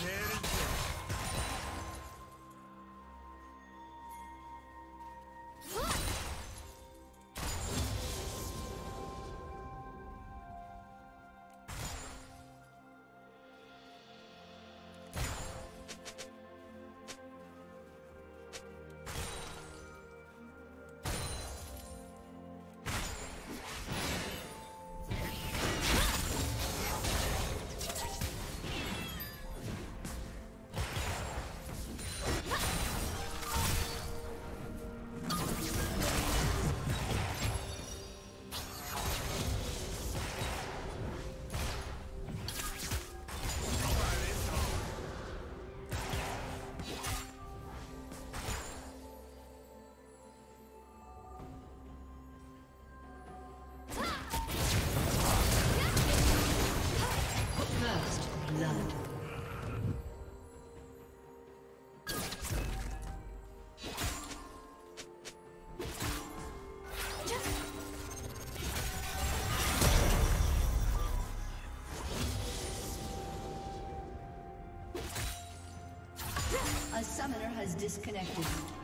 care. Has disconnected.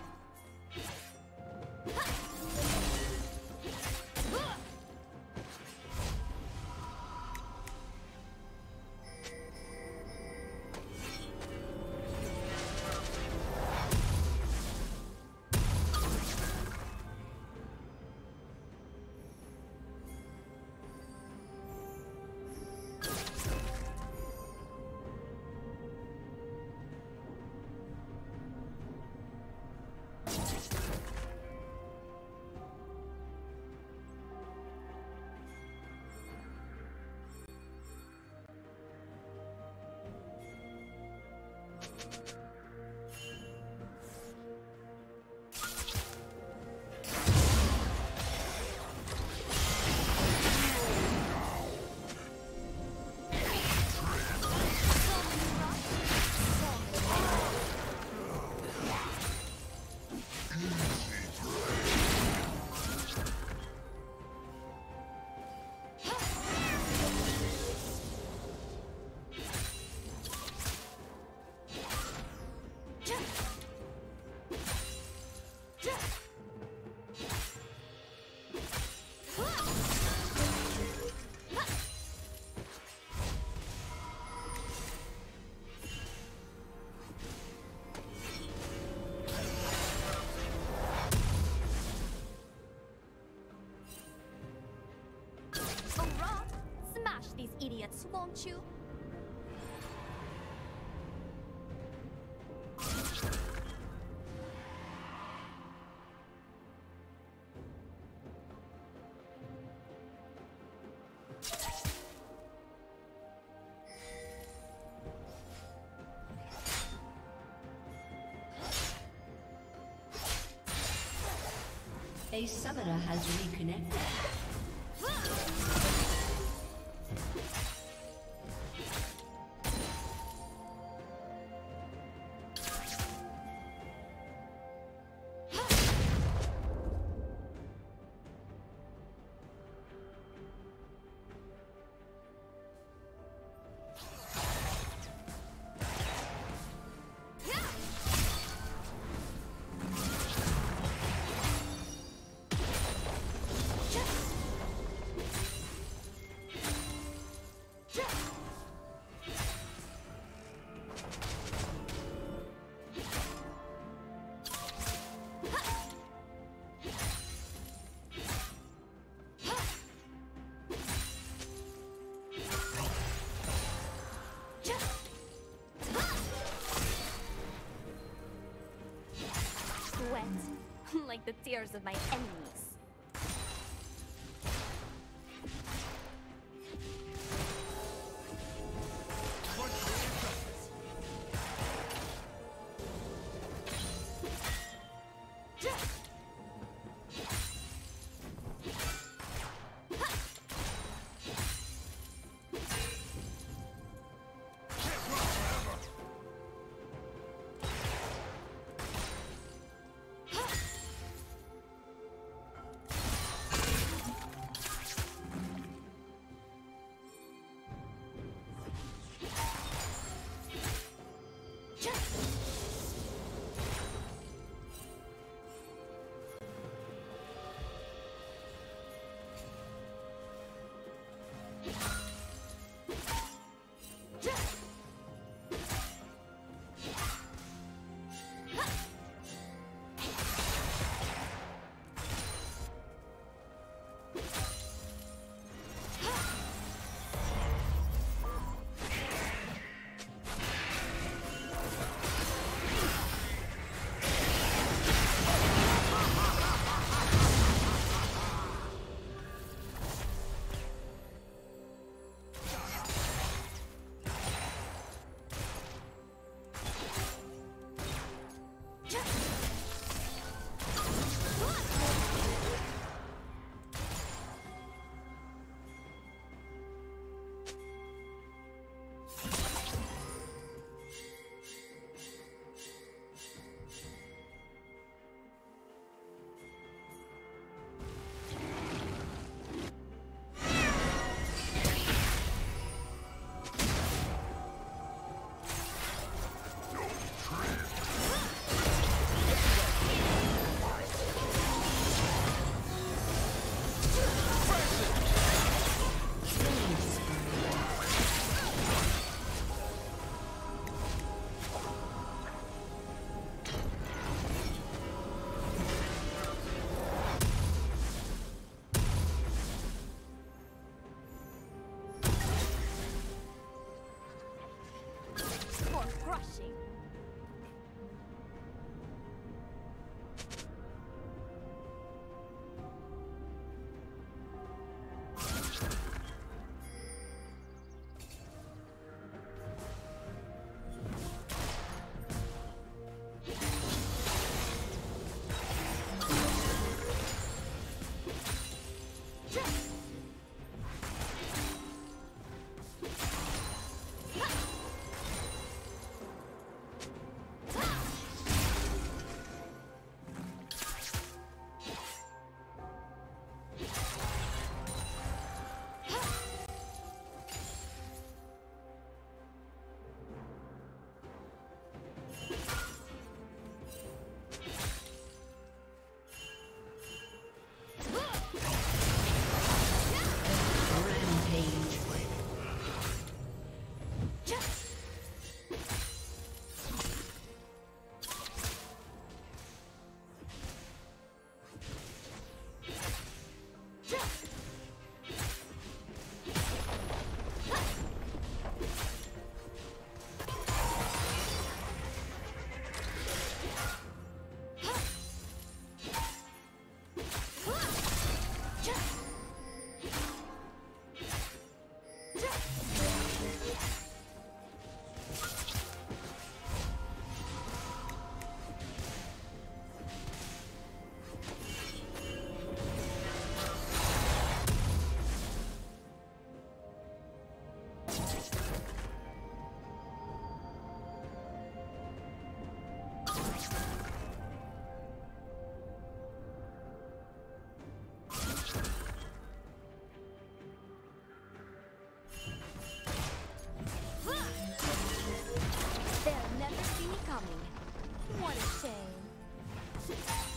Won't you? A summoner has reconnected. Like the tears of my enemies. They'll never see me coming. What a shame.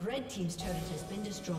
Red Team's turret has been destroyed.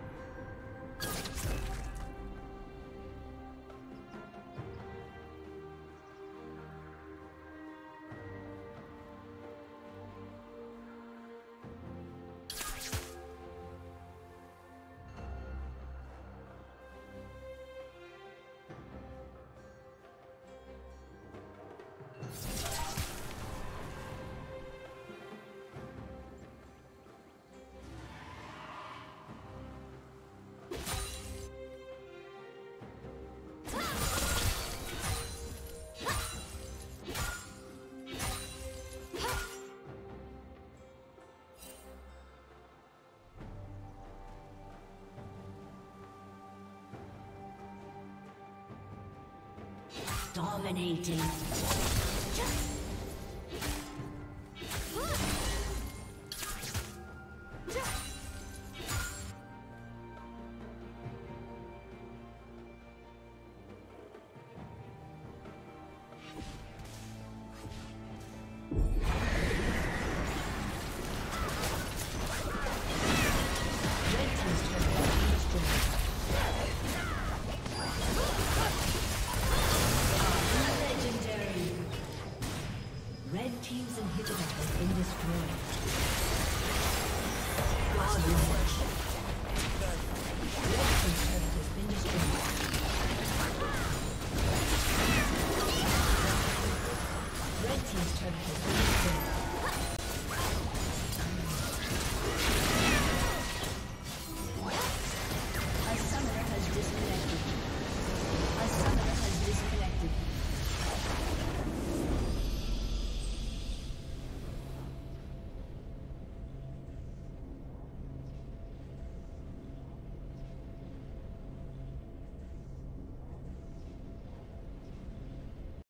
Dominating. team's